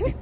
Okay.